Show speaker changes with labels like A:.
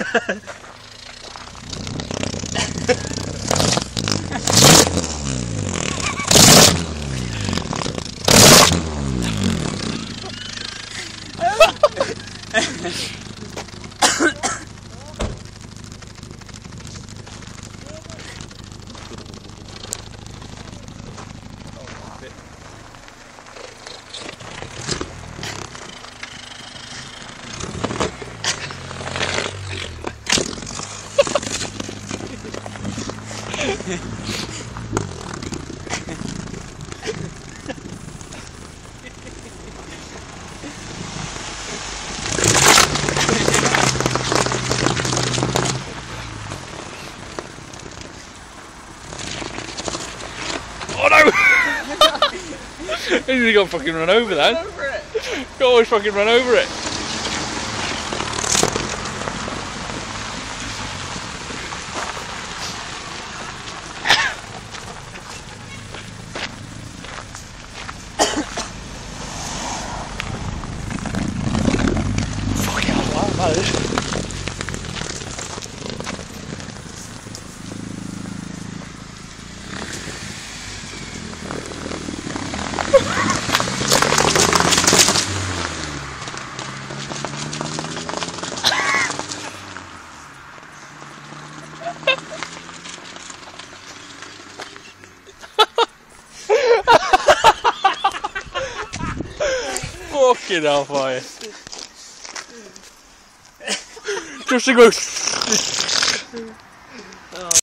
A: Ha ha ha. Oh no! He's gonna fucking run over that.
B: Over it.
A: You always fucking run over it. Fucking is. Fucking hell, fire. 就是个